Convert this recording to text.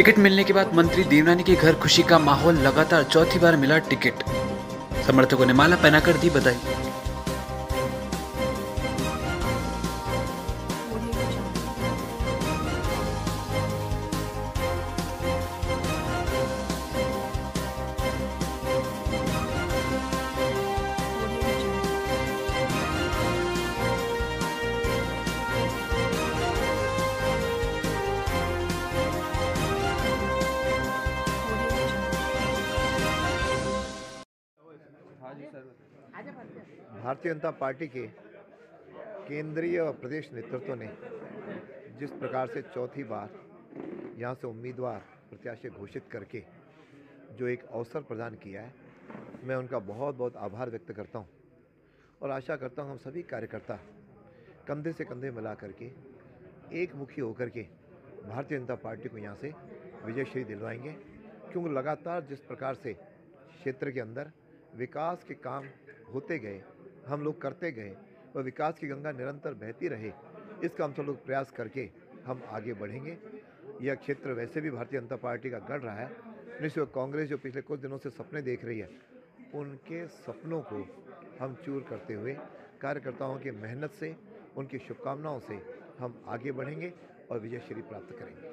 Ticket मिलने के बाद मंत्री देवनानी के घर खुशी का माहौल लगातार चौथी बार मिला टिकट। समर्थकों ने माला पहना कर दी बधाई। भारतीय जनता पार्टी के केंद्रीय और प्रदेश नेतृत्व ने जिस प्रकार से चौथी बार यहाँ से उम्मीदवार प्रत्याशी घोषित करके जो एक अवसर प्रदान किया है मैं उनका बहुत बहुत आभार व्यक्त करता हूँ और आशा करता हूँ हम सभी कार्यकर्ता कंधे से कंधे मिला करके एक मुखी होकर के भारतीय जनता पार्टी को यहाँ से विजय श्री दिलवाएँगे क्योंकि लगातार जिस प्रकार से क्षेत्र के अंदर विकास के काम होते गए, हम लोग करते गए और विकास की गंगा निरंतर बहती रहे, इसका हम सब लोग प्रयास करके हम आगे बढ़ेंगे। यह क्षेत्र वैसे भी भारतीय जनता पार्टी का गढ़ रहा है निश्चित कांग्रेस जो पिछले कुछ दिनों से सपने देख रही है, उनके सपनों को हम चूर करते हुए, कार्यकर्ताओं की मेहनत से, उनकी शुभकामनाओं से हम आगे बढ़ेंगे और विजय श्री प्राप्त करेंगे।